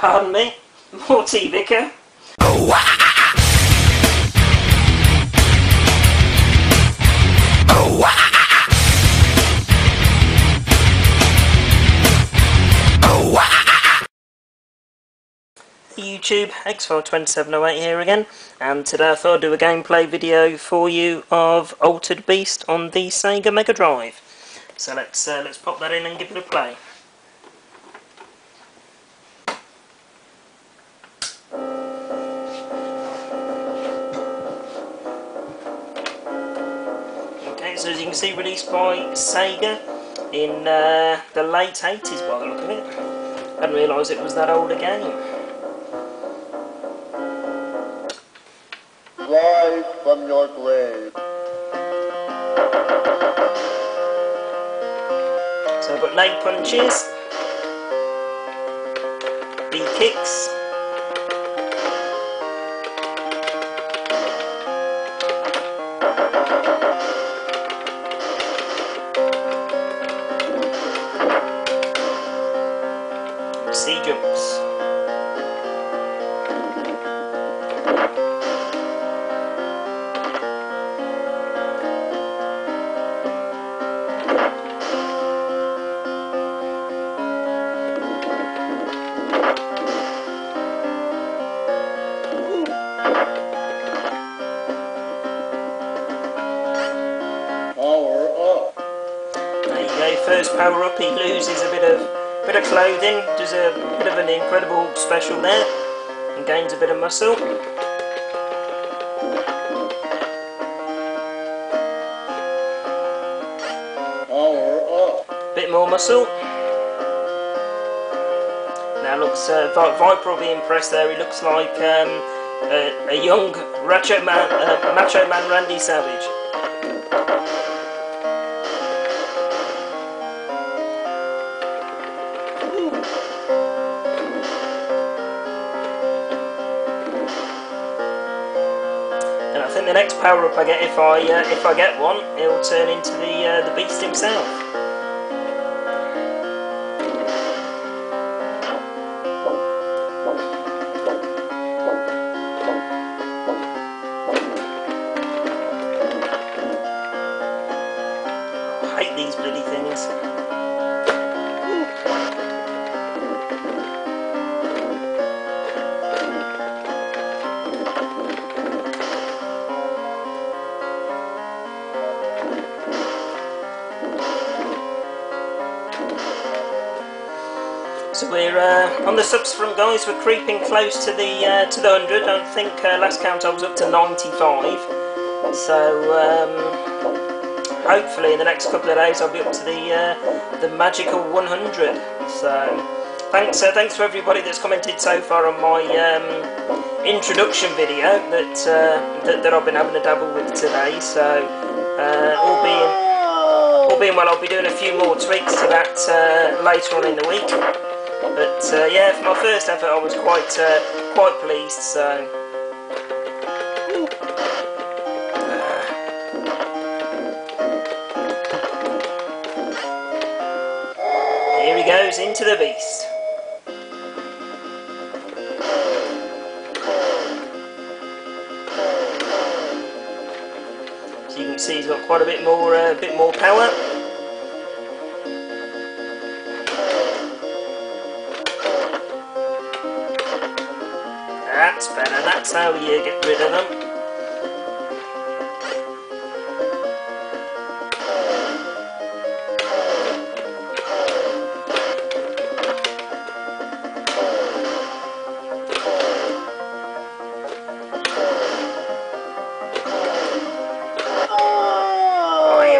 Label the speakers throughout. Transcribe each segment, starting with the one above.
Speaker 1: Pardon me, Morty Vicker. YouTube, Xfile2708 here again, and today I thought I'd do a gameplay video for you of Altered Beast on the Sega Mega Drive. So let's uh, let's pop that in and give it a play. So as you can see, released by Sega in uh, the late 80s by the look of it. I didn't realise it was that old a game.
Speaker 2: Rise from your grave.
Speaker 1: So I've got leg punches, B kicks, first power up, he loses a bit of bit of clothing, does a bit of an incredible special there, and gains a bit of muscle. Bit more muscle. Now looks, uh, Vi- Viper will be impressed there, he looks like um, a, a young macho man, uh, macho man Randy Savage. The next power up I get, if I uh, if I get one, it'll turn into the uh, the beast himself. So we're uh, on the subs front, guys. We're creeping close to the uh, to the hundred. I think uh, last count I was up to ninety-five. So um, hopefully in the next couple of days I'll be up to the uh, the magical one hundred. So thanks, uh, thanks to everybody that's commented so far on my um, introduction video that, uh, that that I've been having a dabble with today. So uh, all being all being well, I'll be doing a few more tweaks to that uh, later on in the week. But uh, yeah, for my first effort, I was quite uh, quite pleased. So. Here he goes into the beast. So you can see he's got quite a bit more, uh, bit more power. That's how you get rid of them. Oh. Okay,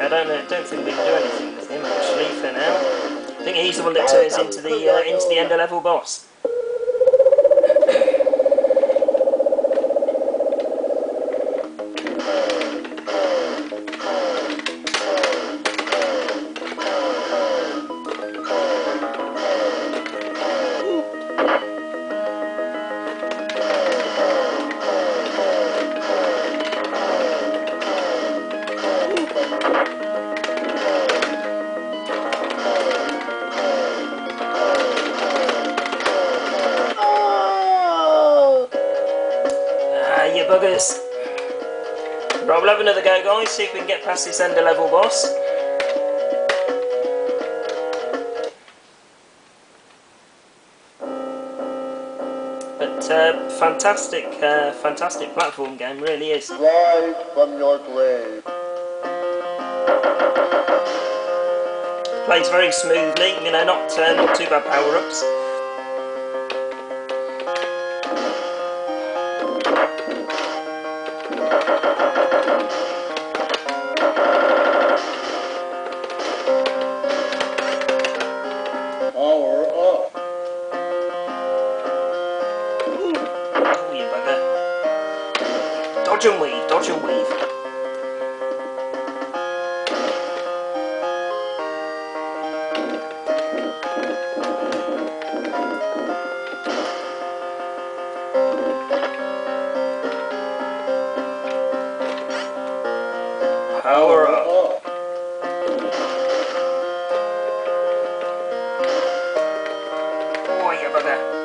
Speaker 1: I don't know. Don't think we can do anything with him actually for now. I think he's the one that turns into the uh, into the end of level boss. Right, we'll have another go, guys, see if we can get past this ender level boss. But uh, fantastic, uh, fantastic platform game, really is.
Speaker 2: Rise from your grave.
Speaker 1: Plays very smoothly, you know, not uh, not too bad power Dodge and weave, dodge and weave. Power up. Oh, you bugger.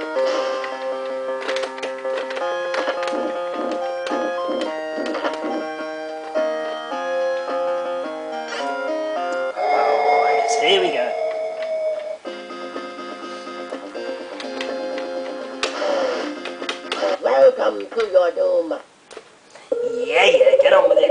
Speaker 3: Welcome to your doom.
Speaker 1: Yeah, yeah, get on with it.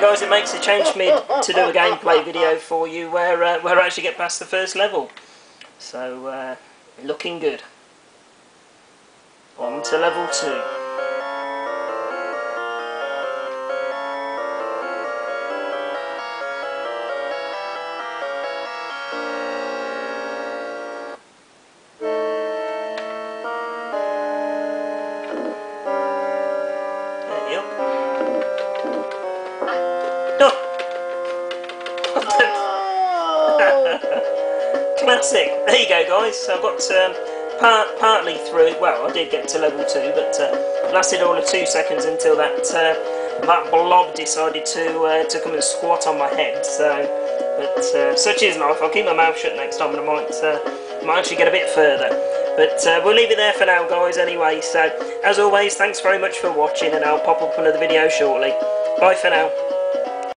Speaker 1: Guys, it makes a change me to do a gameplay video for you where, uh, where I actually get past the first level. So, uh, looking good. On to level 2. Classic. There you go, guys. So I've got um, part, partly through. Well, I did get to level two, but uh, lasted all of two seconds until that uh, that blob decided to uh, to come and squat on my head. So, but uh, such is life. I'll keep my mouth shut next time, and I might uh, might actually get a bit further. But uh, we'll leave it there for now, guys. Anyway, so as always, thanks very much for watching, and I'll pop up another video shortly. Bye for now.